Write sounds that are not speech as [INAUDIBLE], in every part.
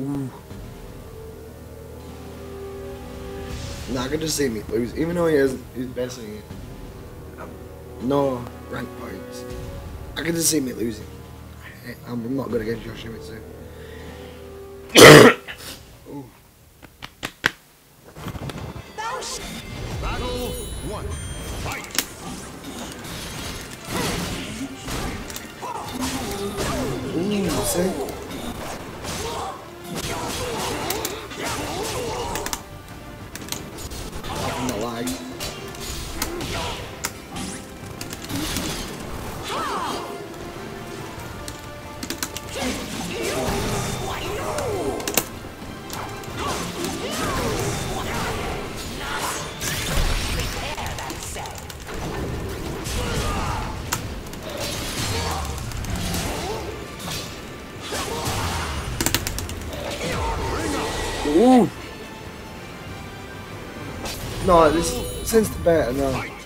Ooh. Could just see me lose, even though he has he's basically um, no rank points. I could just see me losing. I'm not good against Yoshimitsu. Ooh. Battle one. Fight. Ooh, see? No, this since the better now.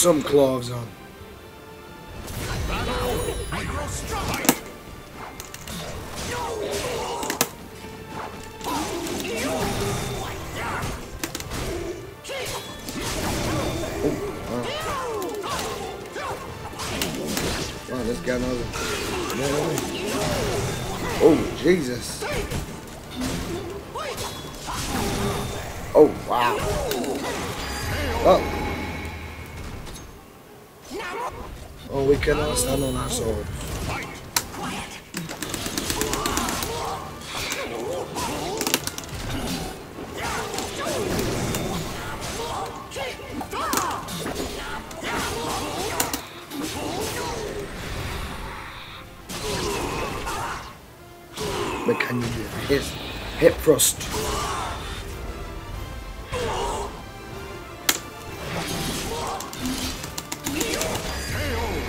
Some gloves on. Oh, knows. Oh, Jesus. Oh, wow. Oh. Oh, we cannot stand on our sword. But can you do? Hip, hip thrust.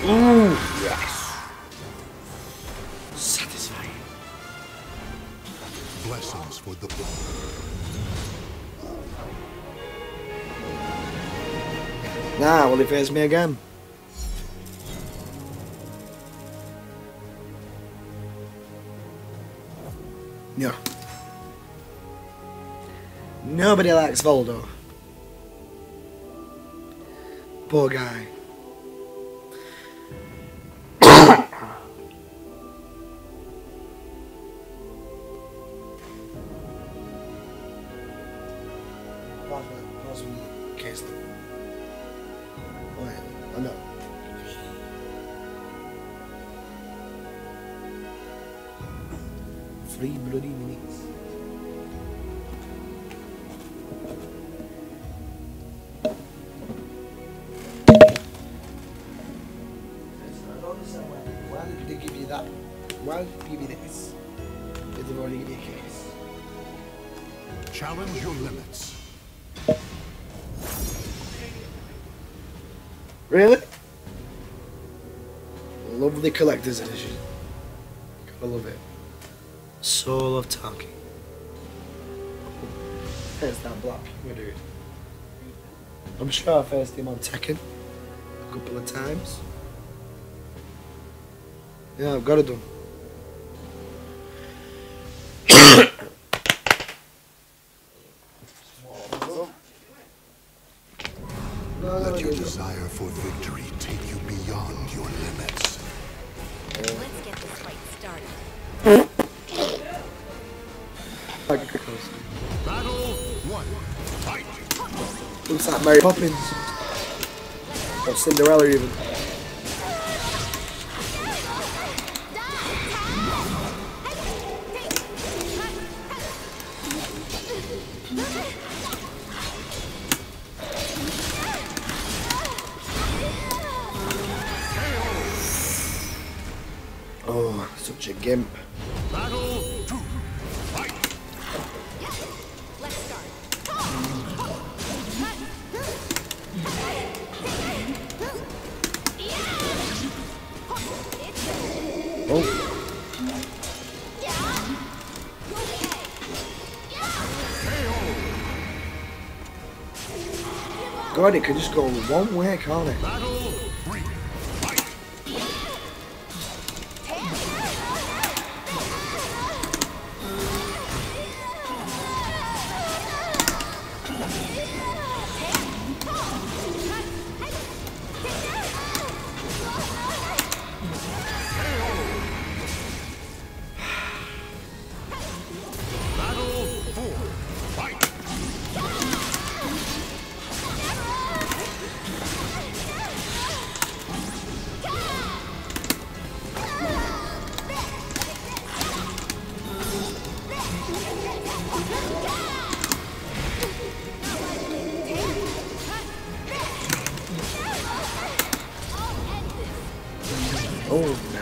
Ooh, yes. Satisfying. Blessings for the poor. Nah, will he face me again? No. Nobody likes Voldo. Poor guy. Three bloody minutes. Why did they give you that? Why did they give you this? If they've already you a case. challenge your limits. Really? Lovely collector's edition. Gotta love it. Soul of Taki. There's that black puma dude. I'm sure I faced him on Tekken a couple of times. Yeah, I've got it done. Let your desire for victory Mary Poppins. Or Cinderella even. Oh, such a gimp. God, it could just go one way, can't it?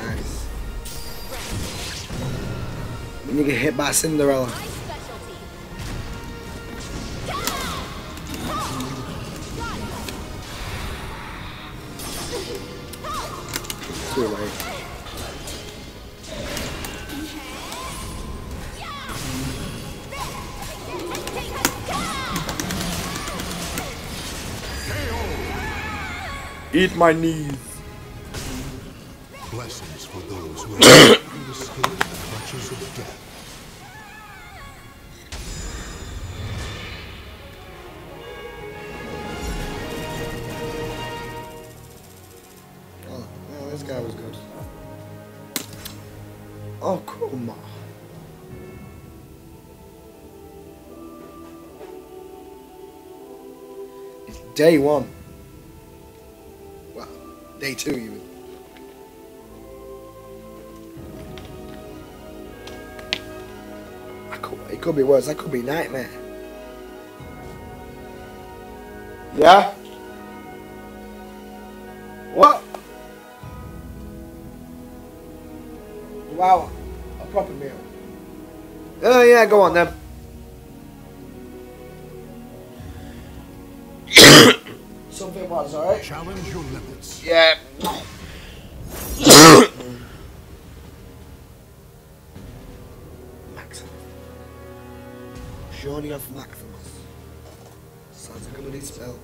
Nice. When you get hit by Cinderella. Too late. Eat my knees. Blessings for those who have [COUGHS] escaped the clutches of death. Oh, this guy was good. Oh, come on. It's day one. Well, day two even. It could be worse. That could be nightmare. Yeah? What? Wow, a proper meal. Oh yeah, go on then. [COUGHS] Something was alright. Challenge your limits. Yeah. Surely of Maximus. Sounds like a bloody spell.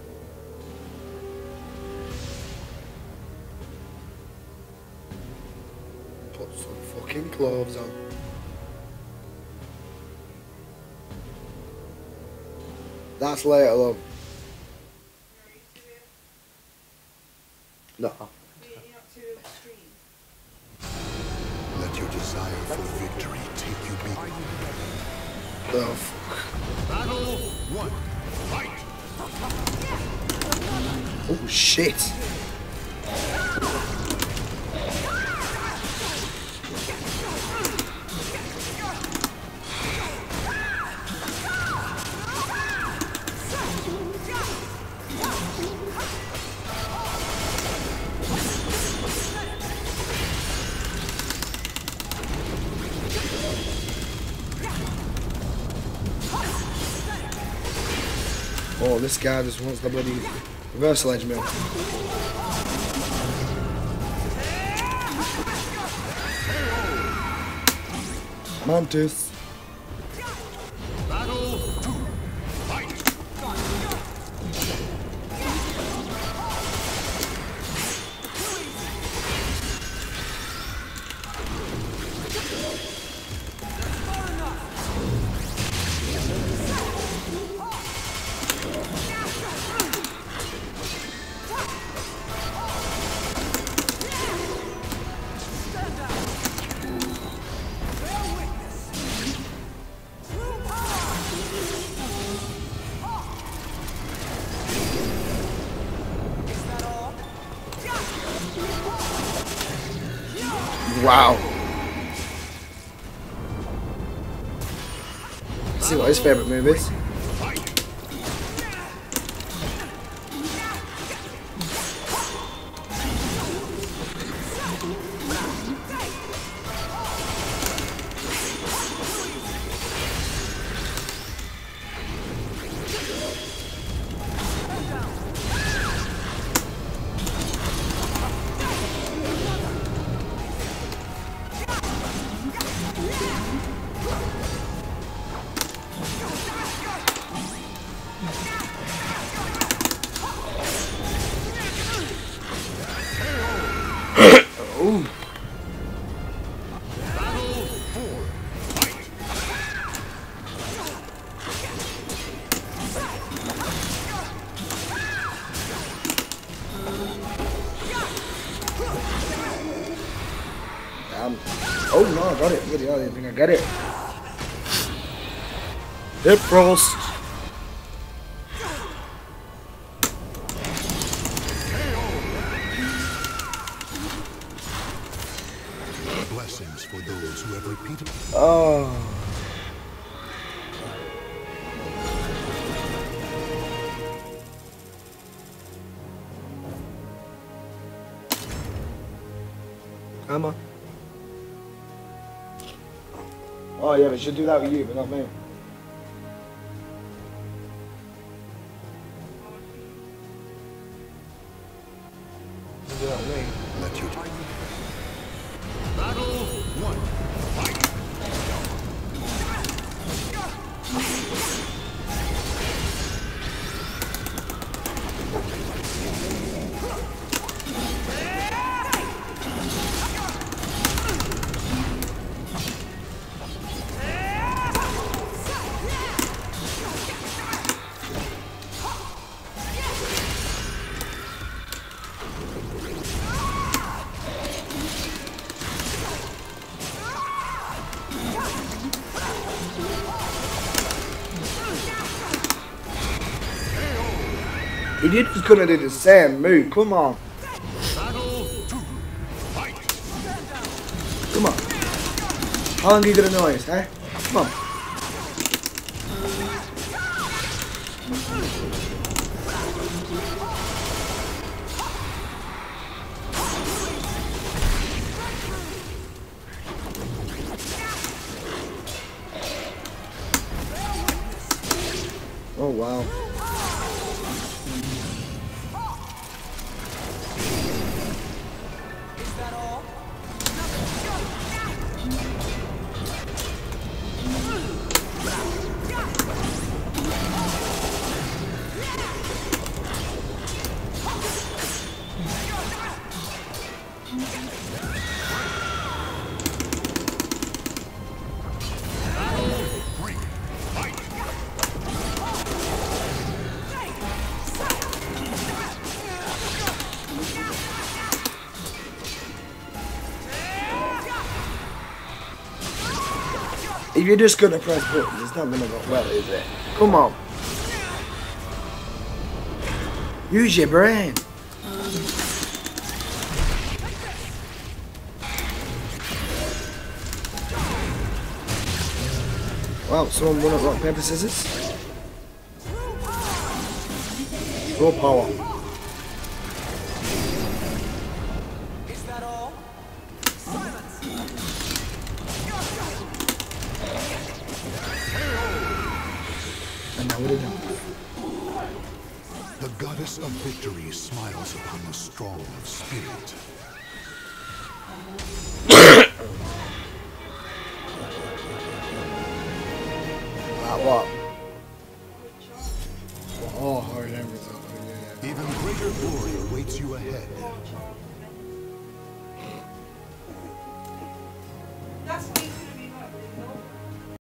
Put some fucking clothes on. That's later, love. No. Let your desire for victory take you beyond. Oh, Oh, shit. Oh, this guy just wants the bloody reversal edge mill. Mantis. Wow. See what his favourite move is. Um, oh no, I got it. Get it. I didn't think I got it. Hip frost. Blessings for those who have repeated. Oh. On. Oh yeah, they should do that with you, but not me. He did just gonna do the same move. Come on, come on. How long are you gonna noise, eh? Come on. Oh wow. If you're just gonna press buttons, it's not gonna go well, is it? Come on. Use your brain. Wow, someone won at rock, paper, scissors. Raw power. And now what are done. The goddess of victory smiles upon the strong of spirit.